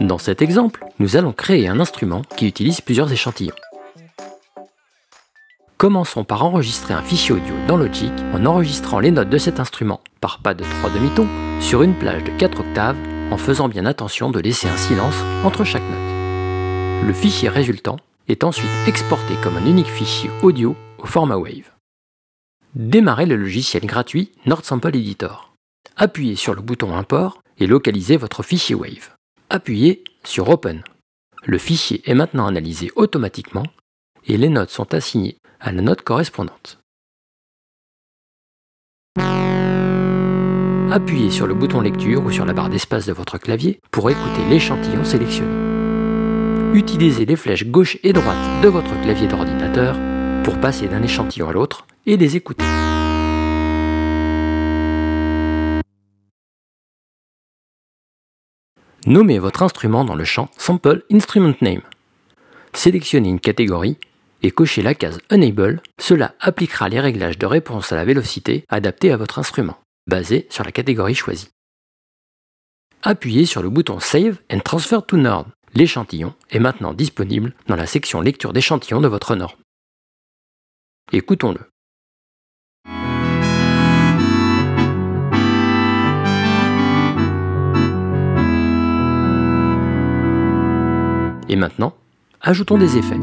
Dans cet exemple, nous allons créer un instrument qui utilise plusieurs échantillons. Commençons par enregistrer un fichier audio dans Logic en enregistrant les notes de cet instrument par pas de 3 demi-tons sur une plage de 4 octaves en faisant bien attention de laisser un silence entre chaque note. Le fichier résultant est ensuite exporté comme un unique fichier audio au format WAVE. Démarrez le logiciel gratuit Nord Sample Editor. Appuyez sur le bouton Import et localisez votre fichier WAVE. Appuyez sur Open. Le fichier est maintenant analysé automatiquement et les notes sont assignées à la note correspondante. Appuyez sur le bouton lecture ou sur la barre d'espace de votre clavier pour écouter l'échantillon sélectionné. Utilisez les flèches gauche et droite de votre clavier d'ordinateur pour passer d'un échantillon à l'autre et les écouter. Nommez votre instrument dans le champ Sample Instrument Name. Sélectionnez une catégorie et cochez la case Enable, cela appliquera les réglages de réponse à la vélocité adaptés à votre instrument, basés sur la catégorie choisie. Appuyez sur le bouton Save and Transfer to Nord. L'échantillon est maintenant disponible dans la section lecture d'échantillons de votre norme. Écoutons-le. Et maintenant, ajoutons des effets.